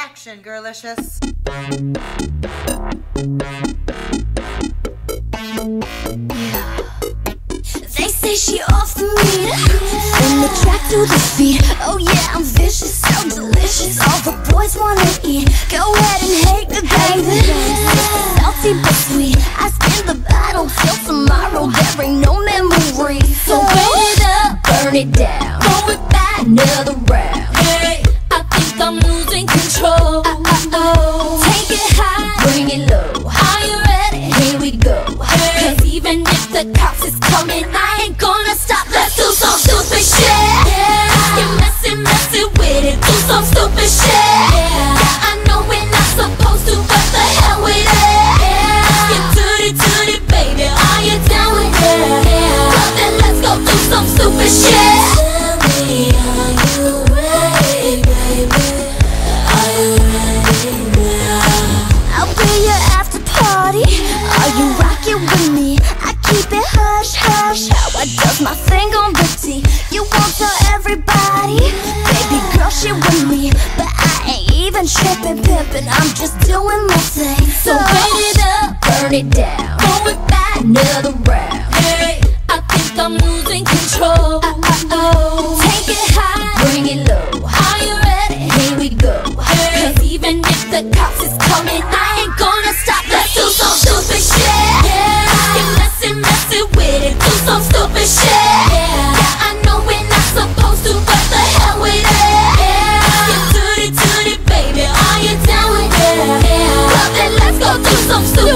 Action, girlicious. They say she off the meter From the track to the feet Oh yeah, I'm vicious, so delicious. All the boys wanna eat. Go ahead and hate me, baby Salty but sweet. I spin the battle till tomorrow. There ain't no memory. So burn it up, burn it down. Go it back, another round the cops is coming, I ain't gonna stop. Let's do some my thing on the You won't tell everybody. Baby girl, she with me, but I ain't even tripping, pimping. I'm just doing my thing. So burn it up, burn it down. it back. Another round. Hey, I think I'm losing control. Oh, take it high, bring it low. Are you ready? Here we go. Cause even if the cops is coming, do some stupid shit. Yeah, I know we're not supposed to, but the hell with it. Yeah, you? Yeah, let's go do some stupid.